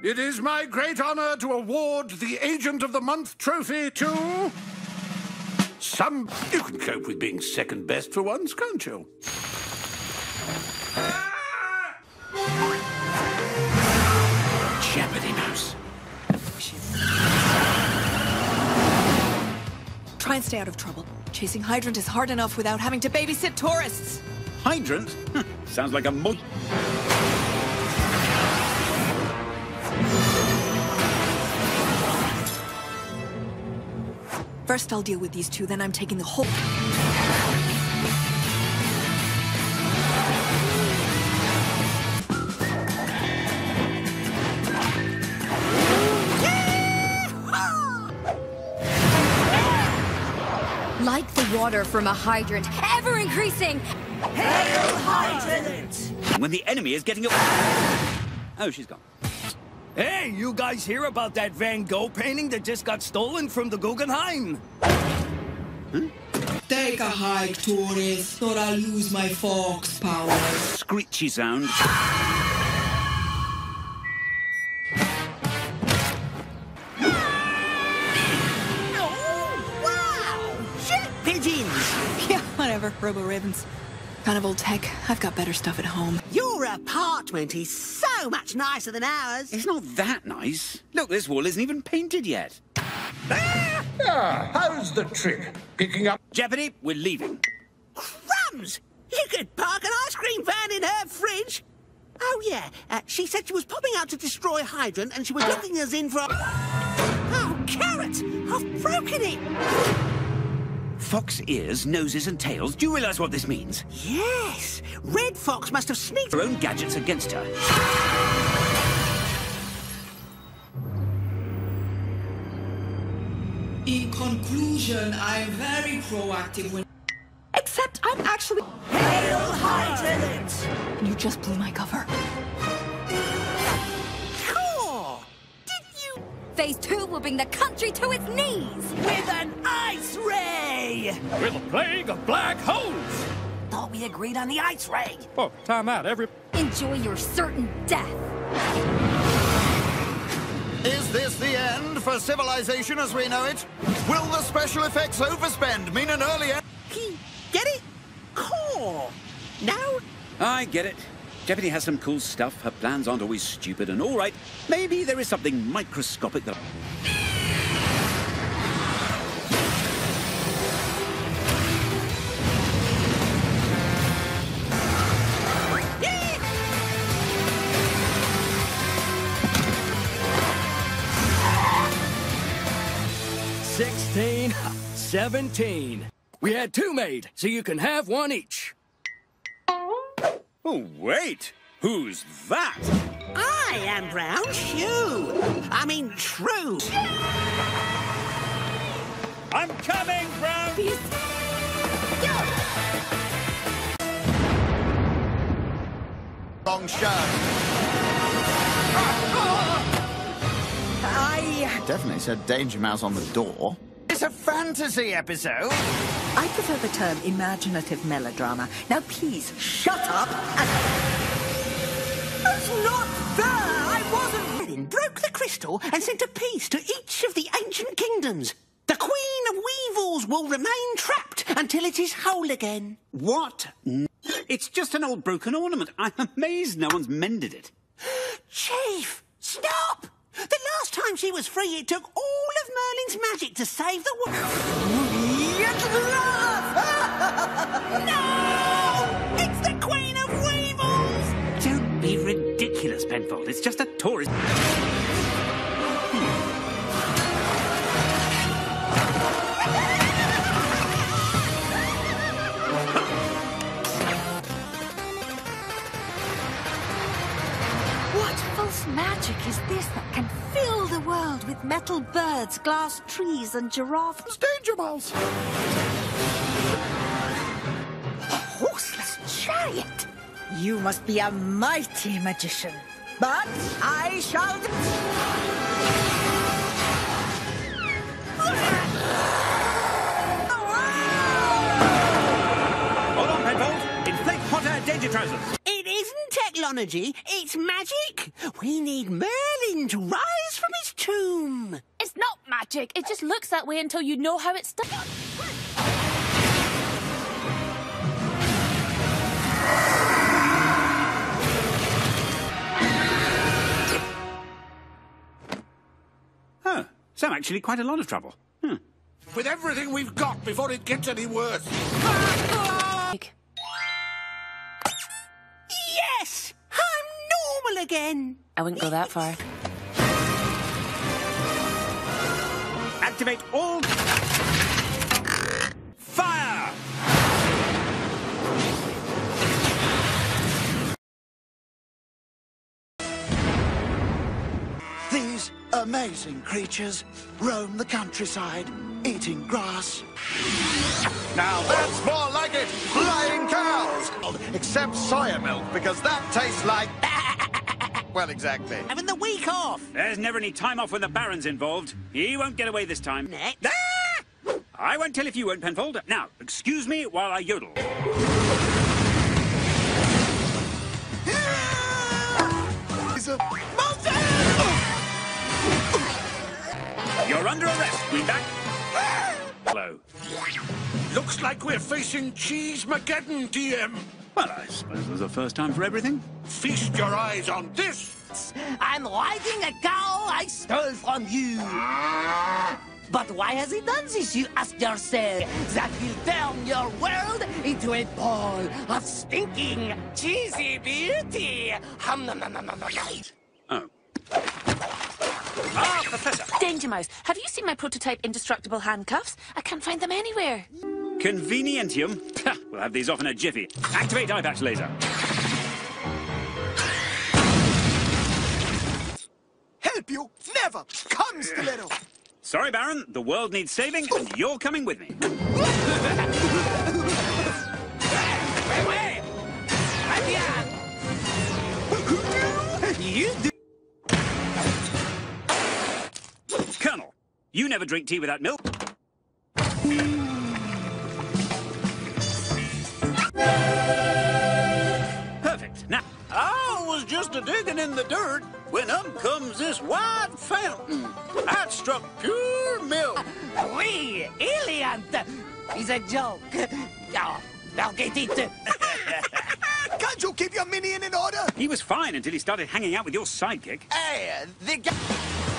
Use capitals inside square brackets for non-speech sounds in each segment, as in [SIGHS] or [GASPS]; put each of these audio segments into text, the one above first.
It is my great honor to award the Agent of the Month trophy to... Some... You can cope with being second best for once, can't you? Jeopardy Mouse. Try and stay out of trouble. Chasing Hydrant is hard enough without having to babysit tourists. Hydrant? [LAUGHS] Sounds like a mod... First, I'll deal with these two, then I'm taking the whole... [LAUGHS] Like the water from a hydrant, ever increasing. Hail Hydrant! When the enemy is getting... A... Oh, she's gone. Hey, you guys hear about that Van Gogh painting that just got stolen from the Guggenheim? Take a hike, tourist, or I'll lose my fox power. Screechy sound. Oh, wow! Shit, pigeons! [LAUGHS] Yeah, whatever, Robo Ravens. Kind of old tech. I've got better stuff at home. Your apartment is so much nicer than ours. It's not that nice. Look, this wall isn't even painted yet. Ah, how's the trick? Picking up... Jeopardy, we're leaving. Crumbs! You could park an ice cream van in her fridge. Oh, yeah. Uh, she said she was popping out to destroy Hydrant and she was looking us in for a... Oh, carrot! I've broken it! Fox ears, noses, and tails. Do you realize what this means? Yes! Red Fox must have sneaked... Her own gadgets against her. In conclusion, I'm very proactive when. Except I'm actually... Hail Hydrant! You just blew my cover. Cool! Did you... Phase two will bring the country to its knees. With an ice ray! With a plague of black holes. Thought we agreed on the ice ray. Oh, time out. Every. Enjoy your certain death. Is this the end for civilization as we know it? Will the special effects overspend mean an early end? Get it? Core. No? I get it. Jeopardy has some cool stuff. Her plans aren't always stupid, and all right, maybe there is something microscopic that. Sixteen, seventeen. We had two made, so you can have one each. Oh, wait! Who's that? I am Brown Shoe. I mean, true. I'm coming, Brown! Wrong show. I. Definitely said Danger Mouse on the door. It's a fantasy episode. I prefer the term imaginative melodrama. Now, please, shut up and... That's not fair! I wasn't... Merlin broke the crystal and sent a piece to each of the ancient kingdoms. The Queen of Weevils will remain trapped until it is whole again. What? It's just an old broken ornament. I'm amazed no one's mended it. Chief, stop! The last time she was free, it took all of magic to save the world. [LAUGHS] no! It's the Queen of Weevils! Don't be ridiculous, Penfold. It's just a tourist. What false magic is this that can fill the world with metal birds, glass trees, and giraffes? Danger Mouse. horseless chariot. You must be a mighty magician. But I shall. Hold on, Penfold. Inflate hot air danger trousers. It isn't technology. It's magic. We need Merlin to rise from his tomb. It's not magic. It just looks that way until you know how it's done. Oh, so actually quite a lot of trouble. Hmm. With everything we've got before it gets any worse. Yes! I'm normal again. I wouldn't go that far. Activate all... Fire! These amazing creatures roam the countryside, eating grass. Now that's more like it! Flying cows! Except soya milk, because that tastes like... well, exactly. Having the week off. There's never any time off when the Baron's involved. He won't get away this time. Next. Ah! I won't tell if you won't, Penfold. Now, excuse me while I yodel. Ah! It's a You're under arrest, Greenback. Ah! Hello. Looks like we're facing Cheese Mageddon, DM. Well, I suppose there's a first time for everything. Feast your eyes on this. I'm riding a cow I stole from you. But why has he done this, you ask yourself? That will turn your world into a ball of stinking, cheesy beauty. Hum, nom, nom, nom, nom, nom. Oh. Ah, Professor. Danger Mouse, have you seen my prototype indestructible handcuffs? I can't find them anywhere. Convenientium. We'll have these off in a jiffy. Activate eye patch laser. help you! Never! Come, Stiletto! Sorry, Baron. The world needs saving, and you're coming with me. [LAUGHS] Colonel, you never drink tea without milk. When up comes this white fountain. That struck pure milk. Oui, Iliant. It's a joke. Oh, I'll get it. [LAUGHS] Can't you keep your minion in order? he was fine until he started hanging out with your sidekick. Hey, the guy...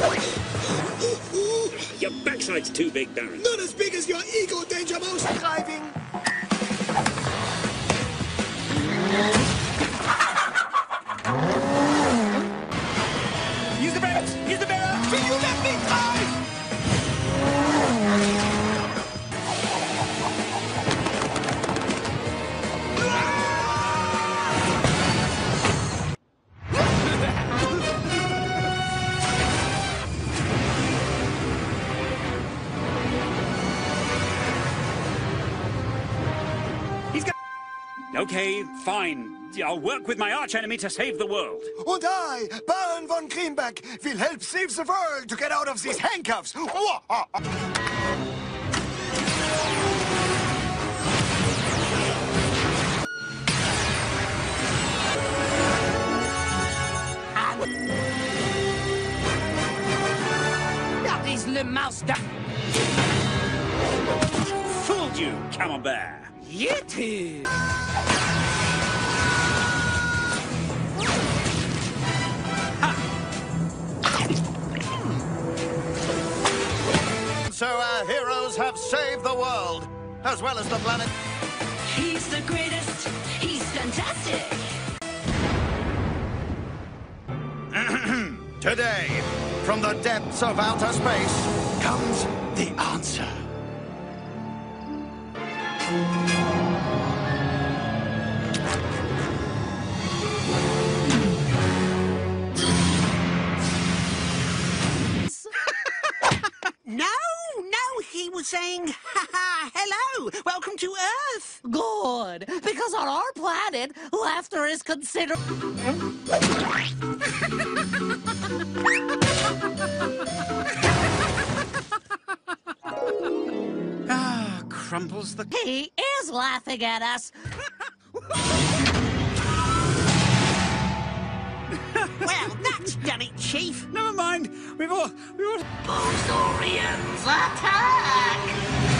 [LAUGHS] Your backside's too big, Baron. Not as big as your ego, Danger Mouse! Driving! Okay, fine. I'll work with my archenemy to save the world. And I, Baron von Greenback, will help save the world to get out of these handcuffs. That is Le Mouse. da- Fooled you, Camembert. You have saved the world, as well as the planet. He's the greatest. He's fantastic. [CLEARS THROAT] Today, from the depths of outer space, comes the answer. Because on our planet, laughter is considered. [LAUGHS] Ah, crumples the... He is laughing at us. well, that's done it, Chief. Never mind. We've all... We've all... Bozorians attack!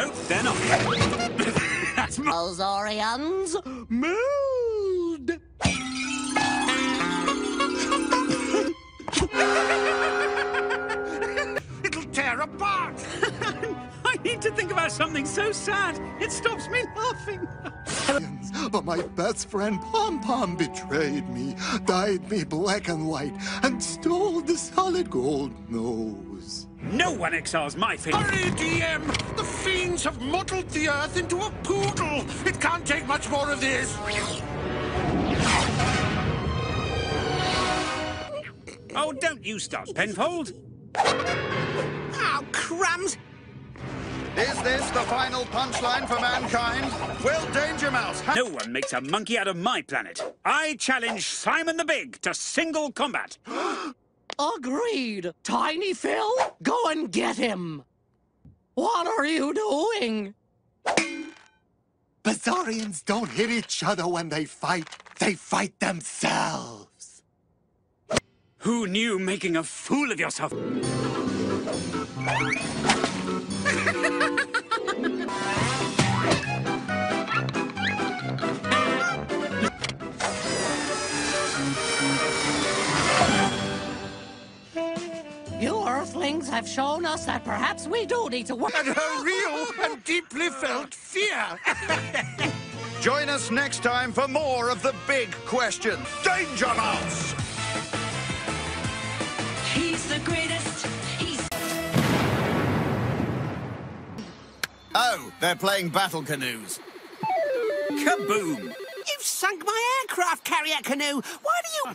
No, they're not. That's my... Bozorians, mood! [LAUGHS] It'll tear apart. [LAUGHS] I need to think about something so sad. It stops me laughing. But my best friend Pom Pom betrayed me, dyed me black and white, and stole the solid gold nose. No one exiles my feet. Hurry, DM! The fiends have muddled the earth into a poodle. It can't take much more of this. Oh, don't you start, Penfold. Oh, crumbs! Is this the final punchline for mankind? Will Danger Mouse ha- No one makes a monkey out of my planet. I challenge Simon the Big to single combat. [GASPS] [GASPS] Agreed. Tiny Phil, go and get him. What are you doing? Bazarians don't hit each other when they fight. They fight themselves. Who knew making a fool of yourself? [LAUGHS] You Earthlings have shown us that perhaps we do need to work. And her real and deeply felt fear. [LAUGHS] Join us next time for more of the big question. Danger Mouse! He's the greatest. He's. Oh, they're playing battle canoes. Kaboom! You've sunk my aircraft carrier canoe. Why do you...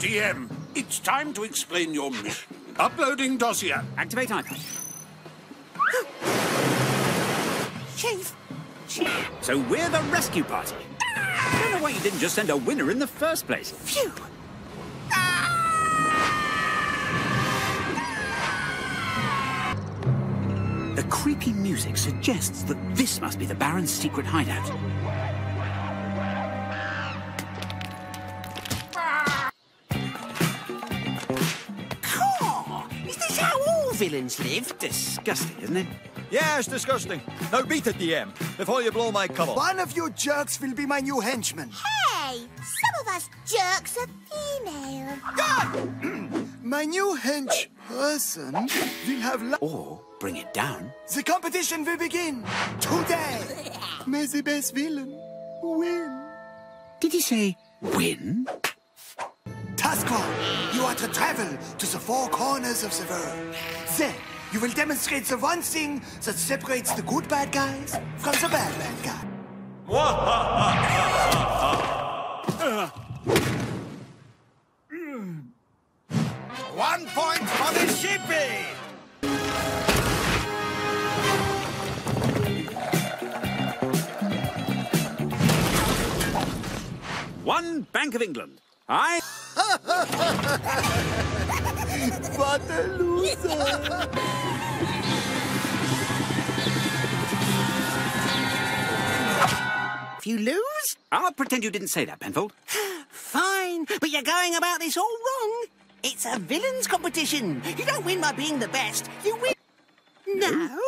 DM, it's time to explain your mission. Uploading dossier. Activate iPad. Chief, So we're the rescue party. I don't know why you didn't just send a winner in the first place. phew. The creepy music suggests that this must be the Baron's secret hideout. Villains live? Disgusting, isn't it? Yeah, it's disgusting. Now beat it, DM, before you blow my cover. One of you jerks will be my new henchman. Hey! Some of us jerks are female. God! [CLEARS THROAT] My new hench person will have. La- Or bring it down. the competition will begin today. [LAUGHS] May the best villain win. Did he say win? Taskor, you are to travel to the four corners of the world. Then you will demonstrate the one thing that separates the good bad guys from the bad bad guys. One point for the shippy! One Bank of England. I. What a loser! If you lose, I'll pretend you didn't say that, Penfold. [SIGHS] fine. But you're going about this all wrong. It's a villains competition. You don't win by being the best. You win. No?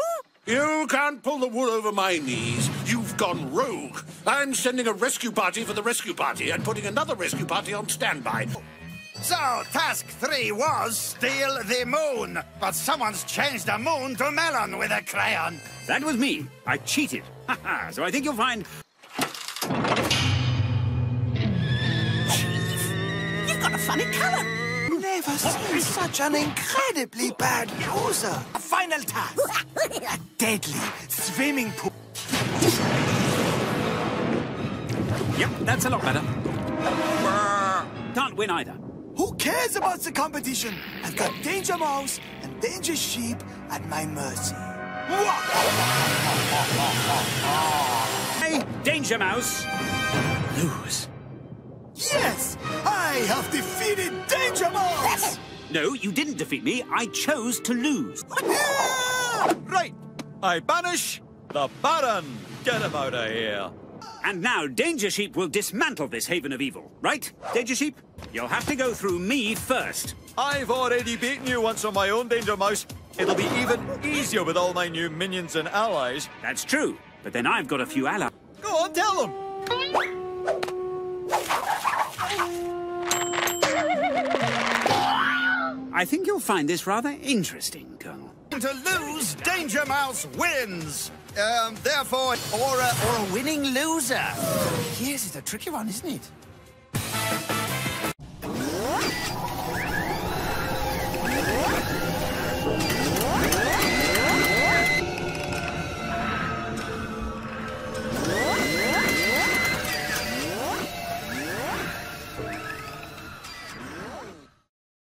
You can't pull the wool over my knees. You've gone rogue. I'm sending a rescue party for the rescue party and putting another rescue party on standby. So, task three was steal the moon. But someone's changed the moon to melon with a crayon. That was me. I cheated. [LAUGHS] Haha, so I think you'll find. Chief, You've got a funny colour. never seen such an incredibly bad loser. A final task. [LAUGHS] a deadly swimming pool. Yep, that's a lot better. Can't win either. Who cares about the competition? I've got Danger Mouse and Danger Sheep at my mercy. Hey, Danger Mouse. Lose. Yes! I have defeated Danger Mouse! [LAUGHS] No, you didn't defeat me. I chose to lose. [LAUGHS] Right. I banish the Baron. Get him out of here. And now Danger Sheep will dismantle this haven of evil, right? Danger Sheep? You'll have to go through me first. I've already beaten you once on my own Danger Mouse. It'll be even easier with all my new minions and allies. That's true. But then I've got a few allies. Go on, tell them. I think you'll find this rather interesting, Colonel. To lose, Danger Mouse wins. Um, therefore, or a, or a winning loser. Yes, it's a tricky one, isn't it?